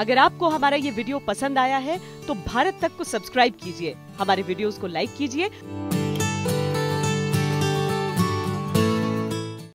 अगर आपको हमारा ये वीडियो पसंद आया है तो भारत तक को सब्सक्राइब कीजिए। हमारे वीडियोस को लाइक कीजिए।